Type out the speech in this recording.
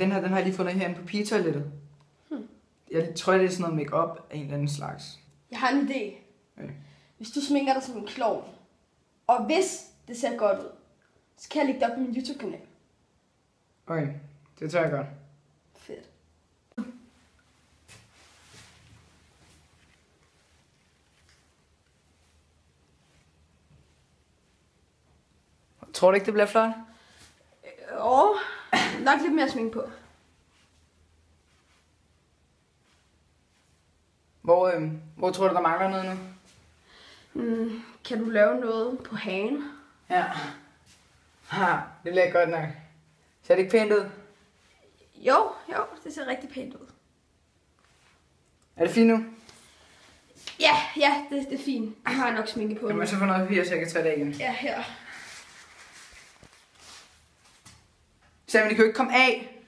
Den her, den har jeg lige fundet herinde på pigetoilettet. Hmm. Jeg tror, det er sådan noget makeup af en eller anden slags. Jeg har en idé. Okay. Hvis du sminker dig som en klovn, og hvis det ser godt ud, så kan jeg lægge det op på min YouTube-kanal. Okay, det tør jeg godt. Fedt. Tror du ikke, det bliver flot? Og nok lidt mere smink på. Hvor, øhm, hvor tror du, der mangler noget nu? Mm, kan du lave noget på hagen? Ja. Ha, det bliver godt nok. Ser det ikke pænt ud? Jo, jo, det ser rigtig pænt ud. Er det fint nu? Ja, ja, det, det er fint. Jeg har nok sminke på man så få noget papir, så jeg kan tage det igen? Ja, her. Selvom det kan jo ikke komme af.